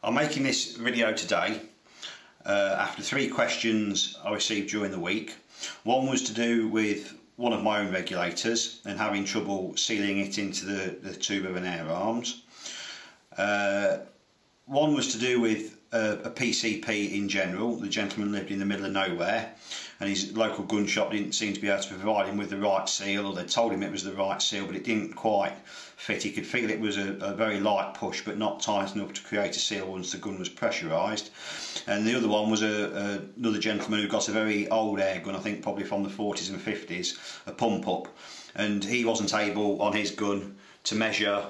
I'm making this video today uh, after three questions I received during the week. One was to do with one of my own regulators and having trouble sealing it into the, the tube of an air arms. Uh, one was to do with uh, a PCP in general. The gentleman lived in the middle of nowhere and his local gun shop didn't seem to be able to provide him with the right seal or they told him it was the right seal but it didn't quite fit. He could feel it was a, a very light push but not tight enough to create a seal once the gun was pressurised. And the other one was a, a, another gentleman who got a very old air gun, I think probably from the 40s and 50s, a pump up and he wasn't able on his gun to measure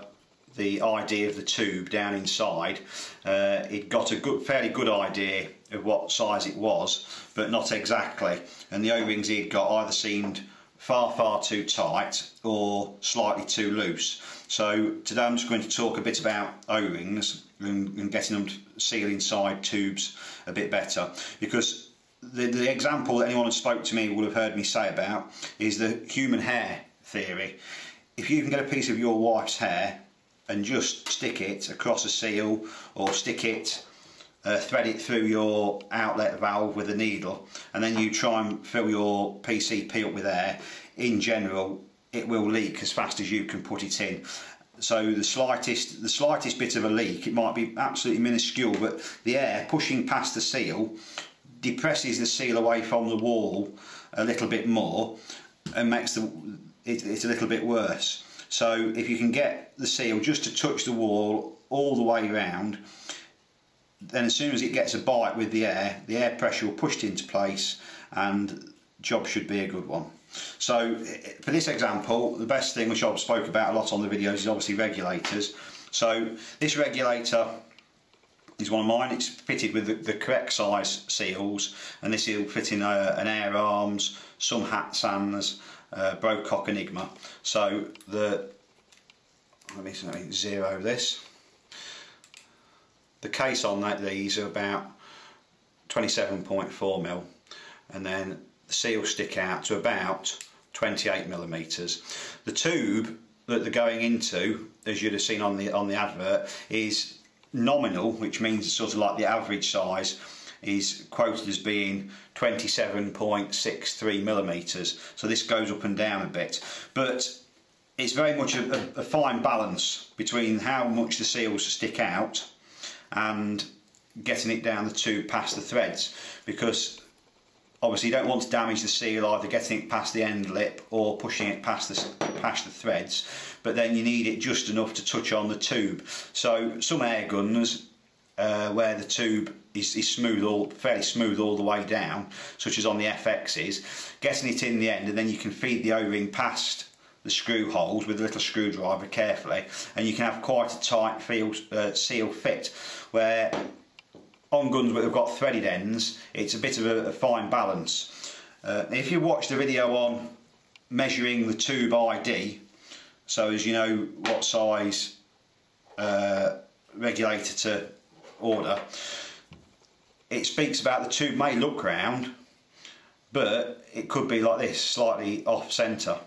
the ID of the tube down inside. Uh, it got a good, fairly good idea of what size it was, but not exactly. And the O-rings he'd got either seemed far, far too tight or slightly too loose. So today I'm just going to talk a bit about O-rings and, and getting them to seal inside tubes a bit better because the, the example that anyone who spoke to me would have heard me say about is the human hair theory. If you can get a piece of your wife's hair and just stick it across a seal or stick it uh, thread it through your outlet valve with a needle and then you try and fill your PCP up with air. In general it will leak as fast as you can put it in. So the slightest the slightest bit of a leak it might be absolutely minuscule but the air pushing past the seal depresses the seal away from the wall a little bit more and makes the it, it's a little bit worse so if you can get the seal just to touch the wall all the way around, then as soon as it gets a bite with the air, the air pressure will push it into place and job should be a good one. So for this example, the best thing which I've spoke about a lot on the videos is obviously regulators. So this regulator is one of mine. It's fitted with the, the correct size seals and this will fit in uh, an air arms, some Hatsans uh, Brocock Enigma. So the let me, let me zero this. The case on that these are about 27.4 mil, and then the seal stick out to about 28 millimeters. The tube that they're going into, as you'd have seen on the on the advert, is nominal, which means it's sort of like the average size is quoted as being 27.63 millimeters. So this goes up and down a bit. But it's very much a, a, a fine balance between how much the seals stick out and getting it down the tube past the threads. Because obviously you don't want to damage the seal either getting it past the end lip or pushing it past the past the threads. But then you need it just enough to touch on the tube. So some air guns uh, where the tube is, is, smooth all fairly smooth all the way down such as on the FXs getting it in the end and then you can feed the o-ring past the screw holes with a little screwdriver carefully and you can have quite a tight feel, uh, seal fit where on guns where they've got threaded ends it's a bit of a, a fine balance. Uh, if you watch the video on measuring the tube ID so as you know what size uh, regulator to order, it speaks about the tube may look round, but it could be like this, slightly off centre.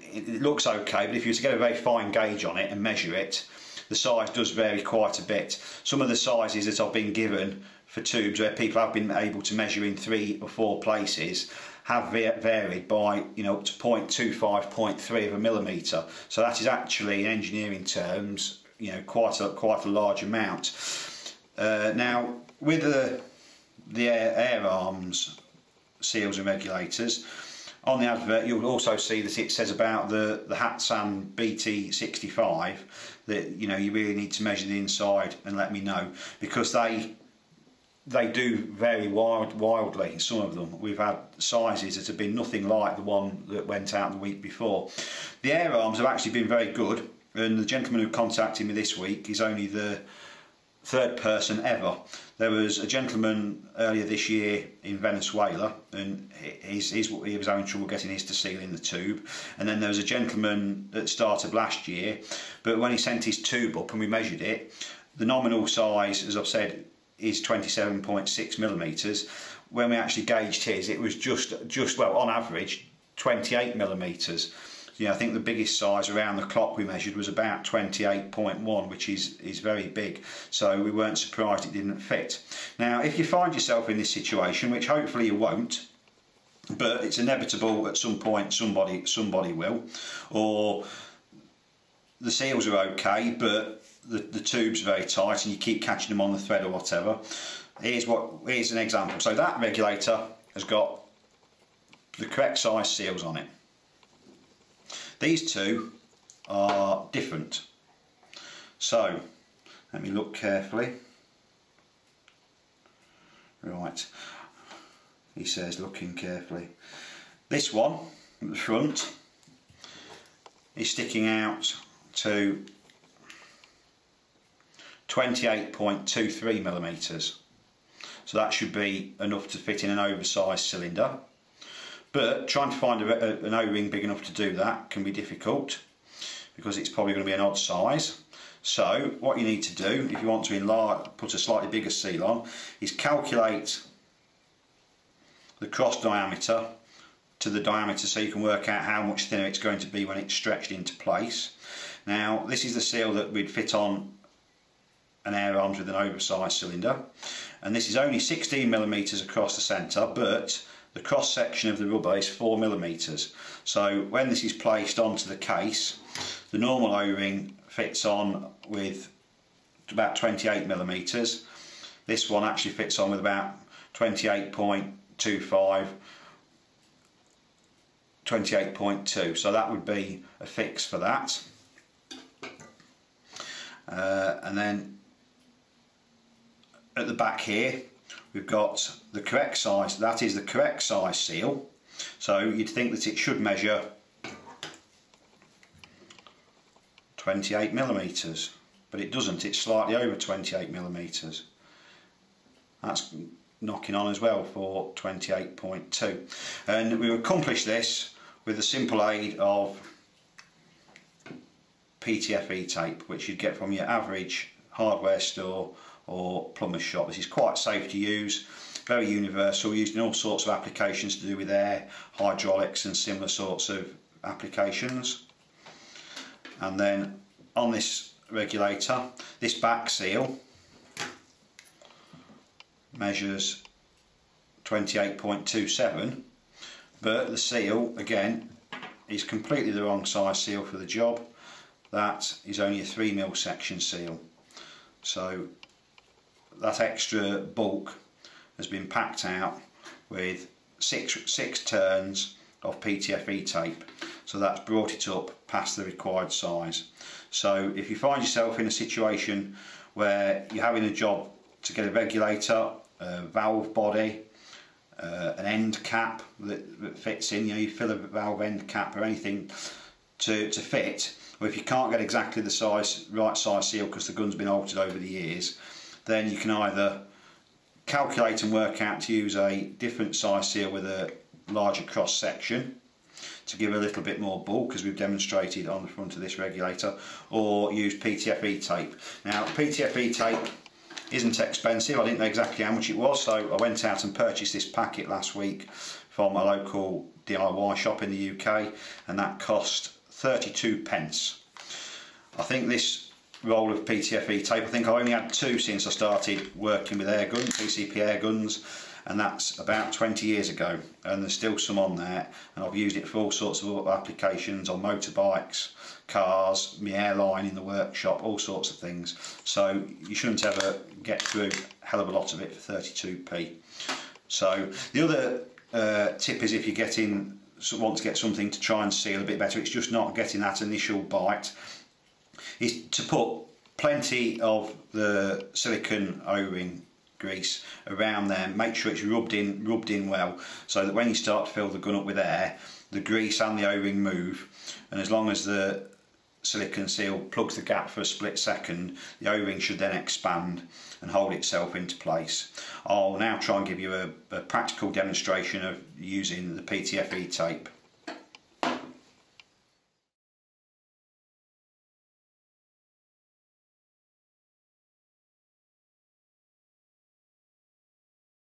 It, looks okay, but if you were to get a very fine gauge on it and measure it, the size does vary quite a bit. Some of the sizes that I've been given for tubes where people have been able to measure in three or four places have varied by you know up to 0.25, 0.3 of a millimetre. So that is actually in engineering terms you know quite a quite a large amount. Uh, now with the the air, air, arms seals and regulators on the advert you'll also see that it says about the the Hatsan BT65 that you know you really need to measure the inside and let me know because they they do vary wild, wildly, some of them. We've had sizes that have been nothing like the one that went out the week before. The air arms have actually been very good and the gentleman who contacted me this week is only the third person ever. There was a gentleman earlier this year in Venezuela and he's, he's, he was having trouble getting his to seal in the tube. And then there was a gentleman that started last year but when he sent his tube up and we measured it the nominal size as I've said is 27.6 millimeters. When we actually gauged his it was just just well on average 28 millimeters you know, I think the biggest size around the clock we measured was about 28.1 which is is very big. So we weren't surprised it didn't fit. Now if you find yourself in this situation which hopefully you won't but it's inevitable at some point somebody somebody will or the seals are okay but the, the tube's very tight and you keep catching them on the thread or whatever here's what here's an example. So that regulator has got the correct size seals on it these two are different. So let me look carefully. Right. He says looking carefully. This one at the front is sticking out to 28.23 millimeters. So that should be enough to fit in an oversized cylinder but trying to find a, a, an O-ring big enough to do that can be difficult because it's probably going to be an odd size so what you need to do if you want to enlarge, put a slightly bigger seal on is calculate the cross diameter to the diameter so you can work out how much thinner it's going to be when it's stretched into place. Now this is the seal that we'd fit on an air arms with an oversized cylinder and this is only 16 millimeters across the centre but the cross section of the rubber is 4 millimeters. So when this is placed onto the case the normal o-ring fits on with about 28 millimeters. This one actually fits on with about 28 25 28.2 so that would be a fix for that. Uh, and then at the back here we've got the correct size that is the correct size seal. So you'd think that it should measure 28 millimeters but it doesn't. It's slightly over 28 millimeters. That's knocking on as well for 28.2 and we've accomplished this with the simple aid of PTFE tape which you'd get from your average hardware store or plumber's shop. This is quite safe to use, very universal, used in all sorts of applications to do with air, hydraulics and similar sorts of applications. And then on this regulator, this back seal measures 28.27 but the seal again is completely the wrong size seal for the job that is only a 3 mil section seal so that extra bulk has been packed out with six, six turns of PTFE tape. So that's brought it up past the required size. So if you find yourself in a situation where you're having a job to get a regulator a valve body, uh, an end cap that, that, fits in, you know, you fill a valve end cap or anything to, to fit, or if you can't get exactly the size, right size seal because the gun's been altered over the years, then you can either calculate and work out to use a different size seal with a larger cross section to give a little bit more bulk as we've demonstrated on the front of this regulator or use PTFE tape. Now PTFE tape isn't expensive. I didn't know exactly how much it was, so I went out and purchased this packet last week from a local DIY shop in the UK, and that cost 32 pence. I think this roll of PTFE tape, I think I only had two since I started working with air guns, PCP air guns, and that's about 20 years ago. And there's still some on there and I've used it for all sorts of applications on motorbikes cars my airline in the workshop all sorts of things. So you shouldn't ever get through a hell of a lot of it for 32p so the other uh, tip is if you're getting want to get something to try and seal a bit better it's just not getting that initial bite is to put plenty of the silicone o-ring grease around there make sure it's rubbed in rubbed in well so that when you start to fill the gun up with air the grease and the o-ring move and as long as the silicon seal plugs the gap for a split second the o-ring should then expand and hold itself into place. I'll now try and give you a, a practical demonstration of using the PTFE tape